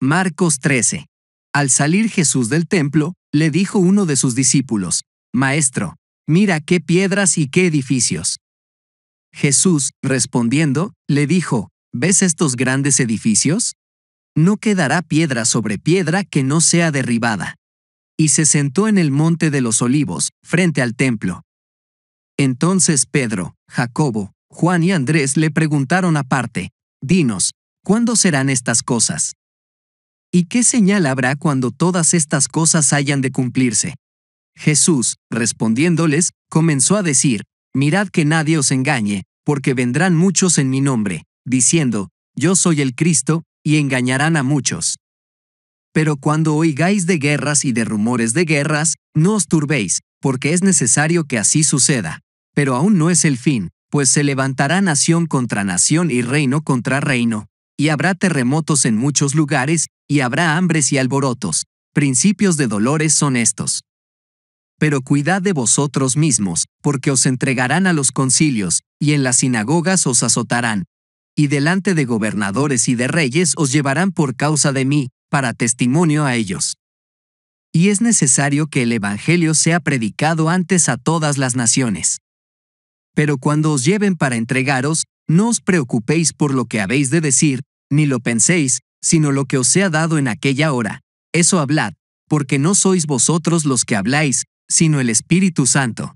Marcos 13. Al salir Jesús del templo, le dijo uno de sus discípulos, Maestro, mira qué piedras y qué edificios. Jesús, respondiendo, le dijo, ¿ves estos grandes edificios? No quedará piedra sobre piedra que no sea derribada. Y se sentó en el monte de los olivos, frente al templo. Entonces Pedro, Jacobo, Juan y Andrés le preguntaron aparte, Dinos, ¿cuándo serán estas cosas? ¿Y qué señal habrá cuando todas estas cosas hayan de cumplirse? Jesús, respondiéndoles, comenzó a decir, Mirad que nadie os engañe, porque vendrán muchos en mi nombre, diciendo, Yo soy el Cristo, y engañarán a muchos. Pero cuando oigáis de guerras y de rumores de guerras, no os turbéis, porque es necesario que así suceda. Pero aún no es el fin, pues se levantará nación contra nación y reino contra reino, y habrá terremotos en muchos lugares, y habrá hambres y alborotos. Principios de dolores son estos. Pero cuidad de vosotros mismos, porque os entregarán a los concilios, y en las sinagogas os azotarán. Y delante de gobernadores y de reyes os llevarán por causa de mí, para testimonio a ellos. Y es necesario que el Evangelio sea predicado antes a todas las naciones. Pero cuando os lleven para entregaros, no os preocupéis por lo que habéis de decir, ni lo penséis, sino lo que os sea dado en aquella hora. Eso hablad, porque no sois vosotros los que habláis, sino el Espíritu Santo.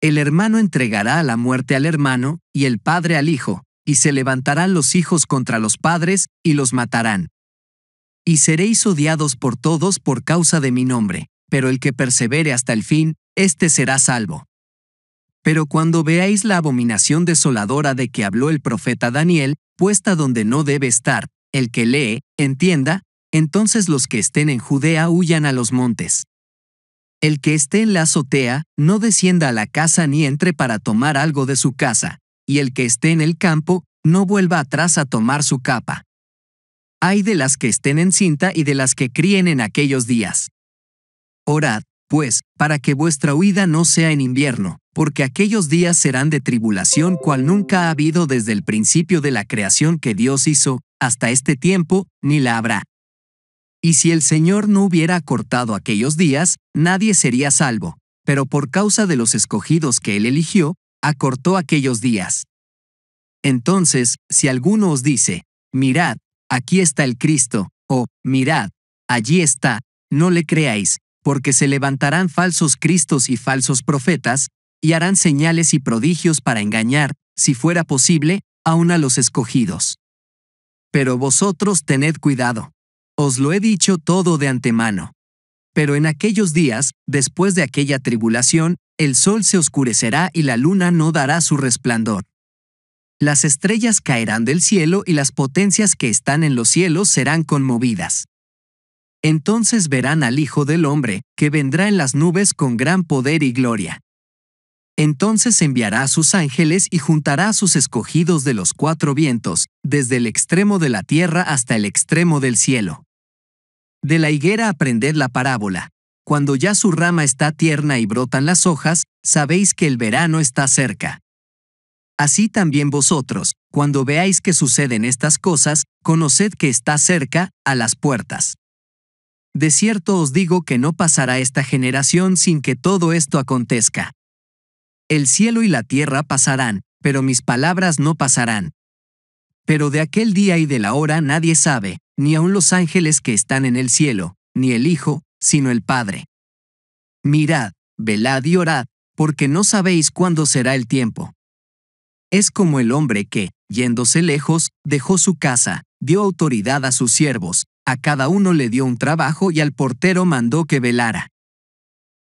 El hermano entregará a la muerte al hermano, y el padre al hijo, y se levantarán los hijos contra los padres, y los matarán. Y seréis odiados por todos por causa de mi nombre, pero el que persevere hasta el fin, éste será salvo. Pero cuando veáis la abominación desoladora de que habló el profeta Daniel, puesta donde no debe estar, el que lee, entienda, entonces los que estén en Judea huyan a los montes. El que esté en la azotea, no descienda a la casa ni entre para tomar algo de su casa, y el que esté en el campo, no vuelva atrás a tomar su capa. Hay de las que estén en cinta y de las que críen en aquellos días. Orad, pues, para que vuestra huida no sea en invierno, porque aquellos días serán de tribulación cual nunca ha habido desde el principio de la creación que Dios hizo, hasta este tiempo, ni la habrá. Y si el Señor no hubiera acortado aquellos días, nadie sería salvo, pero por causa de los escogidos que Él eligió, acortó aquellos días. Entonces, si alguno os dice, mirad, aquí está el Cristo, o mirad, allí está, no le creáis, porque se levantarán falsos Cristos y falsos profetas, y harán señales y prodigios para engañar, si fuera posible, aun a los escogidos. Pero vosotros tened cuidado. Os lo he dicho todo de antemano. Pero en aquellos días, después de aquella tribulación, el sol se oscurecerá y la luna no dará su resplandor. Las estrellas caerán del cielo y las potencias que están en los cielos serán conmovidas. Entonces verán al Hijo del Hombre, que vendrá en las nubes con gran poder y gloria. Entonces enviará a sus ángeles y juntará a sus escogidos de los cuatro vientos, desde el extremo de la tierra hasta el extremo del cielo. De la higuera aprended la parábola. Cuando ya su rama está tierna y brotan las hojas, sabéis que el verano está cerca. Así también vosotros, cuando veáis que suceden estas cosas, conoced que está cerca, a las puertas. De cierto os digo que no pasará esta generación sin que todo esto acontezca. El cielo y la tierra pasarán, pero mis palabras no pasarán. Pero de aquel día y de la hora nadie sabe, ni aun los ángeles que están en el cielo, ni el Hijo, sino el Padre. Mirad, velad y orad, porque no sabéis cuándo será el tiempo. Es como el hombre que, yéndose lejos, dejó su casa, dio autoridad a sus siervos, a cada uno le dio un trabajo y al portero mandó que velara.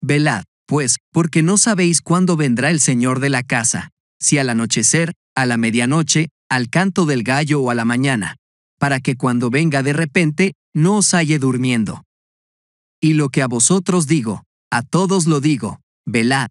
Velad, pues, porque no sabéis cuándo vendrá el Señor de la casa, si al anochecer, a la medianoche, al canto del gallo o a la mañana, para que cuando venga de repente, no os halle durmiendo. Y lo que a vosotros digo, a todos lo digo, velad,